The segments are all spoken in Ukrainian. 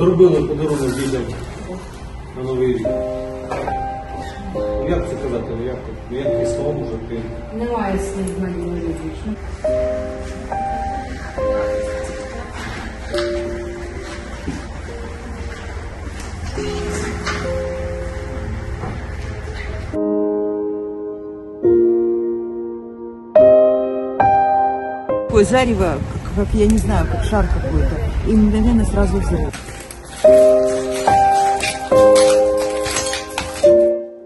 Зробили подарунок дітям на Новий рік. Як це казати? Ну, Як, ну, як і сон уже ти. Немає слів Марії Лідвічна. Такое зарево, как, как я не знаю, как шар какой-то. И мгновенно сразу взрыв.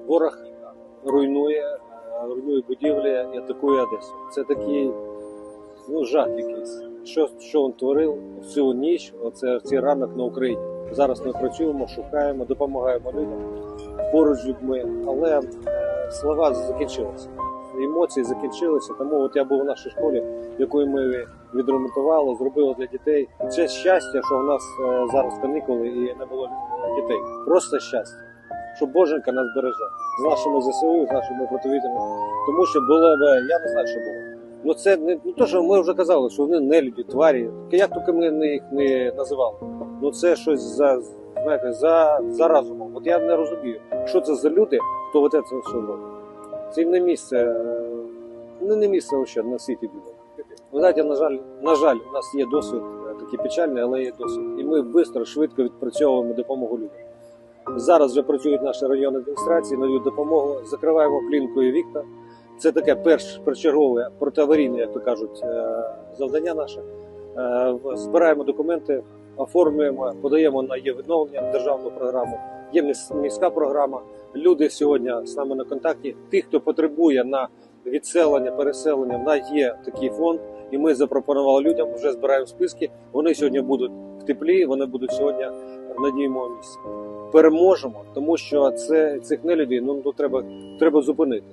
Ворог руйнує, руйнує будівлі і атакує Одесу. Це такий ну, жах якийсь. Що, що він творив всю ніч, оце цей ранок на Україні. Зараз ми працюємо, шукаємо, допомагаємо людям поруч з людьми, але е, слова закінчилися. Емоції закінчилися. Тому от я був у нашій школі, яку ми відремонтували, зробили для дітей. Це щастя, що в нас е, зараз канікули і не було дітей. Просто щастя що Боженька нас береже з нашими ЗСУ, з нашими противітами. Тому що було б, я не знаю, що було. Ну це не ну, то, що ми вже казали, що вони не люди, тварі. Як тільки ми їх не називали. Ну це щось за знаєте, за, за разумом. От я не розумію, що це за люди, хто от це все робить. Це не місце, е, ну не місце взагалі на світі було. Ви знаєте, на жаль, на жаль, у нас є досвід е, такий печальний, але є досвід. І ми швидко, швидко відпрацьовуємо допомогу людям. Зараз вже працюють наші районні адміністрації, надають допомогу, закриваємо плінкою вікна. Це таке перш першочергове протиаварійне, як то кажуть, е, завдання наше. Збираємо документи, оформлюємо, подаємо на є відновлення державну програму. Є міс- міська програма. Люди сьогодні з нами на контакті. Тих, хто потребує на відселення, переселення, в нас є такий фонд, і ми запропонували людям. Вже збираємо списки. Вони сьогодні будуть в теплі. Вони будуть сьогодні в надійному місці переможемо, тому що це цих нелюдей ну, ну треба, треба зупинити.